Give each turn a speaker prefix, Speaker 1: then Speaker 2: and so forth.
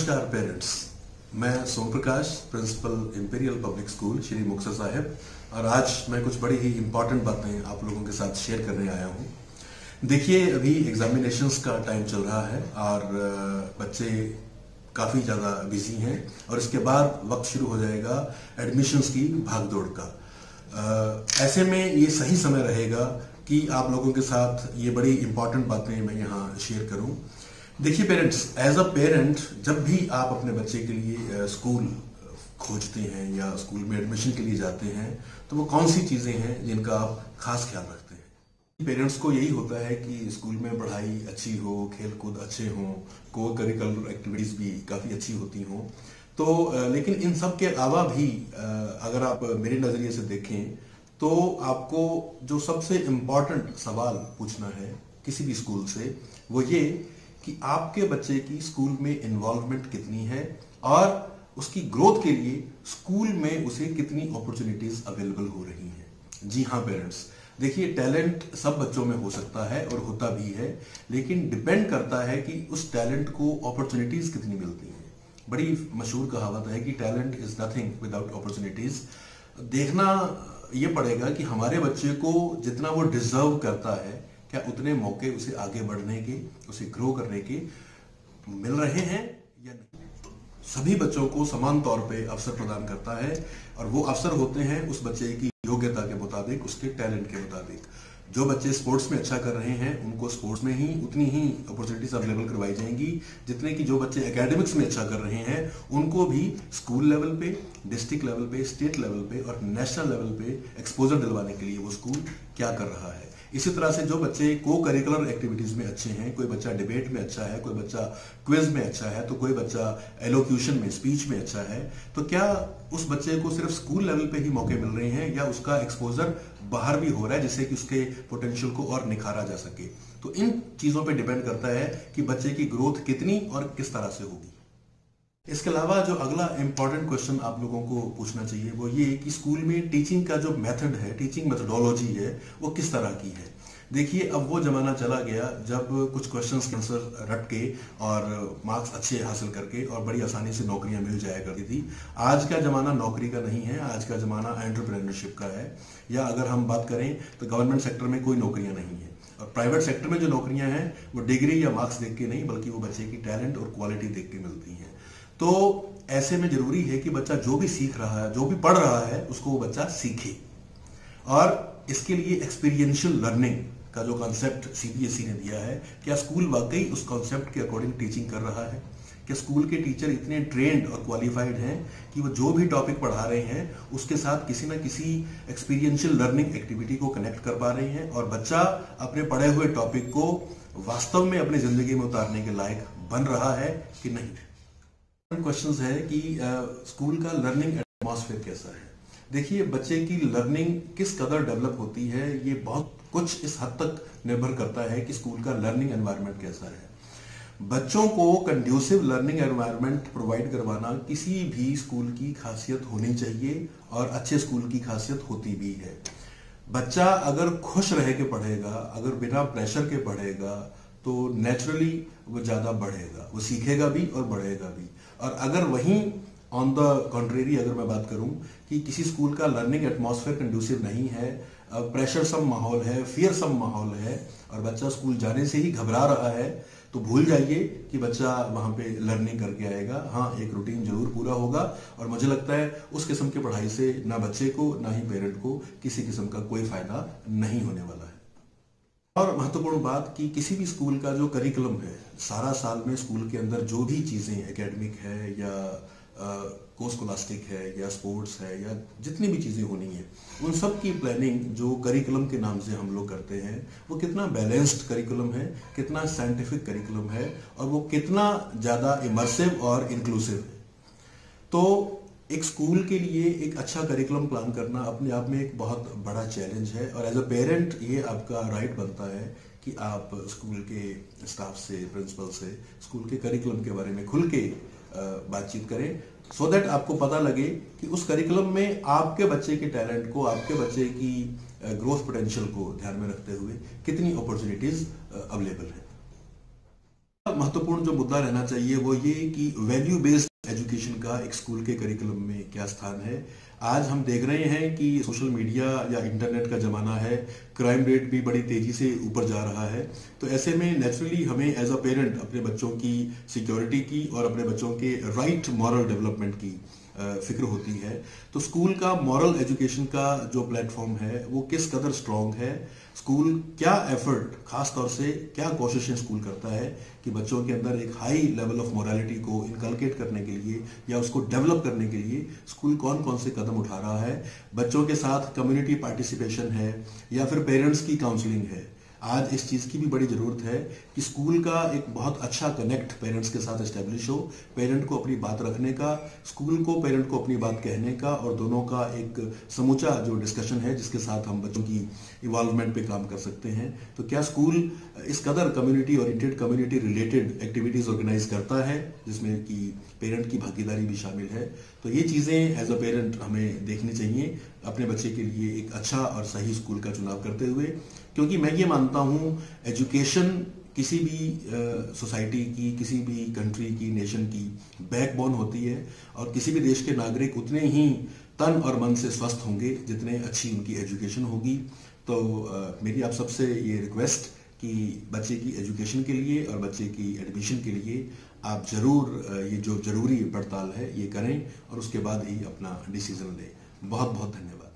Speaker 1: नमस्कार पेरेंट्स मैं Som Prakash principal Imperial Public School Sri Muktsar Sahib. और आज मैं कुछ बड़ी ही इंपॉर्टेंट बातें आप लोगों के साथ शेयर करने आया हूँ। देखिए, अभी एग्जामिनेशंस का टाइम चल रहा है और बच्चे काफ़ी ज़्यादा बिज़ी हैं और इसके बाद वक्त शुरू हो जाएगा एडमिशन्स की भागदौड़ का। ऐसे में ये सही समय रहेगा कि आप लोगों के साथ ये बड़ी इंपॉर्टेंट बातें मैं यहाँ शेयर करूँ। देखिए पेरेंट्स एज अ पेरेंट जब भी आप अपने बच्चे के लिए स्कूल खोजते हैं या स्कूल में एडमिशन के लिए जाते हैं तो वो कौन सी चीज़ें हैं जिनका आप खास ख्याल रखते हैं? पेरेंट्स को यही होता है कि स्कूल में पढ़ाई अच्छी हो खेल कूद अच्छे हों को करिकुलर एक्टिविटीज़ भी काफ़ी अच्छी होती हों। तो लेकिन इन सब के अलावा भी अगर आप मेरे नज़रिए से देखें तो आपको जो सबसे इंपॉर्टेंट सवाल पूछना है किसी भी स्कूल से, वो ये कि आपके बच्चे की स्कूल में इन्वॉल्वमेंट कितनी है और उसकी ग्रोथ के लिए स्कूल में उसे कितनी अपॉर्चुनिटीज़ अवेलेबल हो रही हैं। जी हाँ पेरेंट्स देखिए टैलेंट सब बच्चों में हो सकता है और होता भी है, लेकिन डिपेंड करता है कि उस टैलेंट को अपॉर्चुनिटीज़ कितनी मिलती हैं। बड़ी मशहूर कहावत है कि talent is nothing without opportunities देखना ये पड़ेगा कि हमारे बच्चे को जितना वो डिजर्व करता है क्या उतने मौके उसे आगे बढ़ने के, उसे ग्रो करने के मिल रहे हैं या नहीं? सभी बच्चों को समान तौर पे अवसर प्रदान करता है और वो अवसर होते हैं उस बच्चे की योग्यता के मुताबिक, उसके टैलेंट के मुताबिक। जो बच्चे स्पोर्ट्स में अच्छा कर रहे हैं, उनको स्पोर्ट्स में ही उतनी ही अपॉर्चुनिटीज़ अवेलेबल करवाई जाएँगी, जितने कि जो बच्चे एकेडमिक्स में अच्छा कर रहे हैं, उनको भी स्कूल लेवल पे डिस्ट्रिक्ट लेवल पे स्टेट लेवल पे और नेशनल लेवल पे एक्सपोजर दिलवाने के लिए वो स्कूल क्या कर रहा है। इसी तरह से जो बच्चे को करिकुलर एक्टिविटीज़ में अच्छे हैं, कोई बच्चा डिबेट में अच्छा है, कोई बच्चा क्विज में अच्छा है तो कोई बच्चा एलोक्यूशन में स्पीच में अच्छा है तो क्या उस बच्चे को सिर्फ़ स्कूल लेवल पे ही मौके मिल रहे हैं या उसका एक्सपोजर बाहर भी हो रहा है, जिससे कि उसके पोटेंशियल को और निखारा जा सके। तो इन चीज़ों पे डिपेंड करता है कि बच्चे की ग्रोथ कितनी और किस तरह से होगी। इसके अलावा जो अगला इंपॉर्टेंट क्वेश्चन आप लोगों को पूछना चाहिए, वो ये कि स्कूल में टीचिंग का जो मेथड है टीचिंग मेथडोलॉजी है, वो किस तरह की है? देखिए, अब वो जमाना चला गया जब कुछ क्वेश्चंस के आंसर रट के और मार्क्स अच्छे हासिल करके और बड़ी आसानी से नौकरियाँ मिल जाया करती थी। आज का जमाना नौकरी का नहीं है, आज का जमाना एंटरप्रेन्योरशिप का है। या अगर हम बात करें तो गवर्नमेंट सेक्टर में कोई नौकरियाँ नहीं है। और प्राइवेट सेक्टर में जो नौकरियाँ हैं, वो डिग्री या मार्क्स देख के नहीं, बल्कि वो बच्चे की टैलेंट और क्वालिटी देख के मिलती हैं। तो ऐसे में ज़रूरी है कि बच्चा जो भी सीख रहा है, जो भी पढ़ रहा है, उसको वो बच्चा सीखे। और इसके लिए एक्सपीरियंशियल लर्निंग का जो कॉन्सेप्ट सीबीएसई ने दिया है, क्या स्कूल वाकई उस कॉन्सेप्ट के अकॉर्डिंग टीचिंग कर रहा है? क्या स्कूल के टीचर इतने ट्रेंड और क्वालिफाइड हैं कि वो जो भी टॉपिक पढ़ा रहे हैं, उसके साथ किसी ना किसी एक्सपीरियंशियल लर्निंग एक्टिविटी को कनेक्ट कर पा रहे हैं और बच्चा अपने पढ़े हुए टॉपिक को वास्तव में अपनी ज़िंदगी में उतारने के लायक बन रहा है कि नहीं? क्वेश्चन है कि स्कूल का लर्निंग एटमॉस्फेयर कैसा है? देखिए, बच्चे की लर्निंग किस कदर डेवलप होती है, ये बहुत कुछ इस हद तक निर्भर करता है कि स्कूल का लर्निंग एनवायरनमेंट कैसा है। बच्चों को कंड्यूसिव लर्निंग एनवायरनमेंट प्रोवाइड करवाना किसी भी स्कूल की खासियत होनी चाहिए और अच्छे स्कूल की खासियत होती भी है। बच्चा अगर खुश रह के पढ़ेगा, अगर बिना प्रेशर के पढ़ेगा तो नेचुरली वो ज़्यादा बढ़ेगा। वो सीखेगा भी और बढ़ेगा भी। और अगर वहीं ऑन द कॉन्ट्रेरी अगर मैं बात करूँ कि किसी स्कूल का लर्निंग एटमॉस्फेयर कंड्यूसिव नहीं है प्रेशर सम माहौल है फियर सम माहौल है, और बच्चा स्कूल जाने से ही घबरा रहा है तो भूल जाइए कि बच्चा वहाँ पे लर्निंग करके आएगा। हाँ एक रूटीन ज़रूर पूरा होगा, और मुझे लगता है उस किस्म की पढ़ाई से ना बच्चे को, ना ही पेरेंट को किसी किस्म का कोई फ़ायदा नहीं होने वाला है। और महत्वपूर्ण बात कि किसी भी स्कूल का जो करिकुलम है, सारा साल में स्कूल के अंदर जो भी चीज़ें एकेडमिक है या कोस्कोलास्टिक है या स्पोर्ट्स है या जितनी भी चीज़ें होनी है, उन सब की प्लानिंग जो करिकुलम के नाम से हम लोग करते हैं, वो कितना बैलेंस्ड करिकुलम है, कितना साइंटिफिक करिकुलम है और वो कितना ज़्यादा इमर्सिव और इंक्लूसिव है। तो एक स्कूल के लिए एक अच्छा करिकुलम प्लान करना अपने आप में एक बहुत बड़ा चैलेंज है और एज अ पेरेंट ये आपका राइट बनता है कि आप स्कूल के स्टाफ से प्रिंसिपल से स्कूल के करिकुलम के बारे में खुल के बातचीत करें सो so दैट आपको पता लगे कि उस करिकुलम में आपके बच्चे के टैलेंट को, आपके बच्चे की ग्रोथ पोटेंशियल को ध्यान में रखते हुए कितनी अपॉर्चुनिटीज़ अवेलेबल है। महत्वपूर्ण जो मुद्दा रहना चाहिए वो ये कि वैल्यू बेस्ड एजुकेशन का एक स्कूल के करिकुलम में क्या स्थान है? आज हम देख रहे हैं कि सोशल मीडिया या इंटरनेट का जमाना है, क्राइम रेट भी बड़ी तेज़ी से ऊपर जा रहा है। तो ऐसे में नेचुरली हमें एज अ पेरेंट अपने बच्चों की सिक्योरिटी की और अपने बच्चों के राइट मॉरल डेवलपमेंट की फ़िक्र होती है। तो स्कूल का मॉरल एजुकेशन का जो प्लेटफॉर्म है, वो किस कदर स्ट्रॉन्ग है? स्कूल क्या एफर्ट खास तौर से क्या कोशिशें स्कूल करता है कि बच्चों के अंदर एक हाई लेवल ऑफ़ मोरालिटी को इनकलकेट करने के लिए या उसको डेवलप करने के लिए स्कूल कौन कौन से कदम उठा रहा है? बच्चों के साथ कम्युनिटी पार्टिसिपेशन है या फिर पेरेंट्स की काउंसलिंग है? आज इस चीज़ की भी बड़ी ज़रूरत है कि स्कूल का एक बहुत अच्छा कनेक्ट पेरेंट्स के साथ इस्टेब्लिश हो पेरेंट को अपनी बात रखने का, स्कूल को पेरेंट को अपनी बात कहने का और दोनों का एक समूचा जो डिस्कशन है जिसके साथ हम बच्चों की इवॉल्वमेंट पे काम कर सकते हैं। तो क्या स्कूल इस कदर community oriented community related activities organise करता है, जिसमें कि पेरेंट की भागीदारी भी शामिल है? तो ये चीज़ें एज अ पेरेंट हमें देखनी चाहिए, अपने बच्चे के लिए एक अच्छा और सही स्कूल का चुनाव करते हुए। क्योंकि मैं ये मानता हूँ एजुकेशन किसी भी सोसाइटी uh, की किसी भी कंट्री की नेशन की बैकबोन होती है और किसी भी देश के नागरिक उतने ही तन और मन से स्वस्थ होंगे जितने अच्छी उनकी एजुकेशन होगी। तो uh, मेरी आप सबसे ये रिक्वेस्ट कि बच्चे की एजुकेशन के लिए और बच्चे की एडमिशन के लिए आप ज़रूर ये जो ज़रूरी पड़ताल है ये करें और उसके बाद ही अपना डिसीज़न लें। बहुत बहुत धन्यवाद।